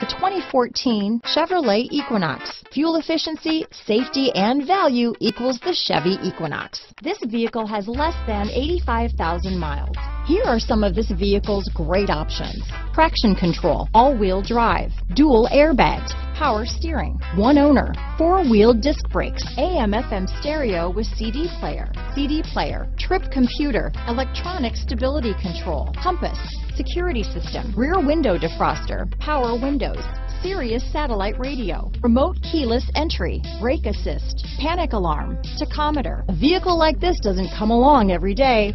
The 2014 Chevrolet Equinox. Fuel efficiency, safety, and value equals the Chevy Equinox. This vehicle has less than 85,000 miles. Here are some of this vehicle's great options. Traction control, all-wheel drive, dual airbags, power steering, one owner, four-wheel disc brakes, AM FM stereo with CD player, CD player, trip computer, electronic stability control, compass, security system, rear window defroster, power windows, Sirius satellite radio, remote keyless entry, brake assist, panic alarm, tachometer. A vehicle like this doesn't come along every day.